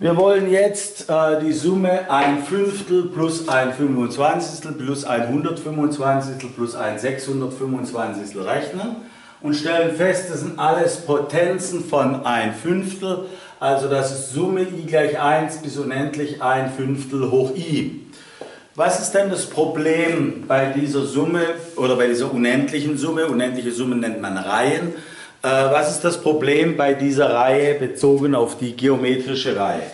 Wir wollen jetzt äh, die Summe ein Fünftel plus ein 25 plus ein 125 plus ein 625 rechnen und stellen fest, das sind alles Potenzen von ein Fünftel, also das ist Summe i gleich 1 bis unendlich ein Fünftel hoch i. Was ist denn das Problem bei dieser Summe oder bei dieser unendlichen Summe? Unendliche Summen nennt man Reihen. Äh, was ist das Problem bei dieser Reihe bezogen auf die geometrische Reihe?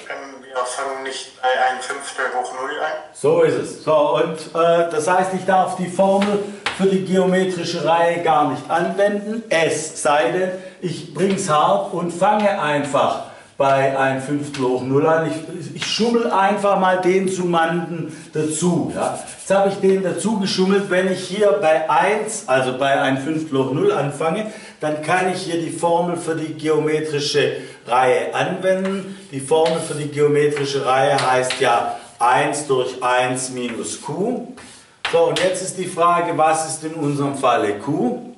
Ähm, wir fangen nicht bei ein Fünftel hoch 0 an. So ist es. So, und äh, das heißt, ich darf die Formel für die geometrische Reihe gar nicht anwenden, es sei denn, ich bringe es hart und fange einfach bei ein Fünftel hoch 0 an. Ich, ich schummel einfach mal den Summanden dazu. Ja. Jetzt habe ich den dazu geschummelt. Wenn ich hier bei 1, also bei ein Fünftel hoch 0 anfange, dann kann ich hier die Formel für die geometrische Reihe anwenden. Die Formel für die geometrische Reihe heißt ja 1 durch 1 minus q. So, und jetzt ist die Frage, was ist in unserem Falle q?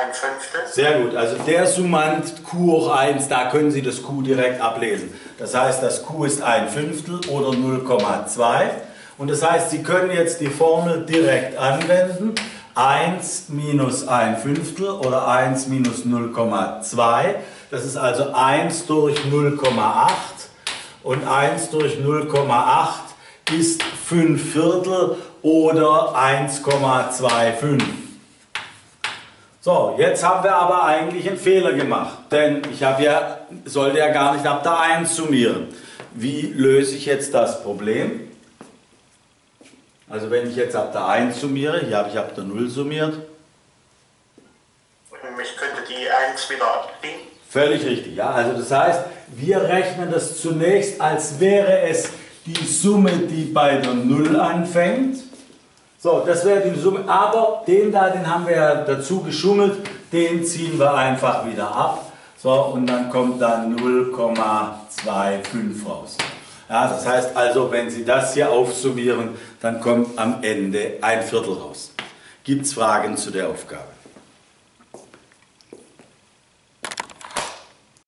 Ein Fünftel. Sehr gut, also der Summand q hoch 1, da können Sie das q direkt ablesen. Das heißt, das q ist ein Fünftel oder 0,2. Und das heißt, Sie können jetzt die Formel direkt anwenden. 1 minus ein Fünftel oder 1 minus 0,2. Das ist also 1 durch 0,8 und 1 durch 0,8 ist 5 Viertel oder 1,25. So, jetzt haben wir aber eigentlich einen Fehler gemacht, denn ich habe ja, sollte ja gar nicht ab der 1 summieren. Wie löse ich jetzt das Problem? Also wenn ich jetzt ab der 1 summiere, hier habe ich ab der 0 summiert. Ich könnte die 1 wieder abziehen. Völlig richtig, ja. Also das heißt, wir rechnen das zunächst, als wäre es die Summe, die bei der 0 anfängt. So, das wäre die Summe, aber den da, den haben wir ja dazu geschummelt, den ziehen wir einfach wieder ab. So, und dann kommt dann 0,25 raus. Ja, das heißt also, wenn Sie das hier aufsummieren, dann kommt am Ende ein Viertel raus. Gibt es Fragen zu der Aufgabe?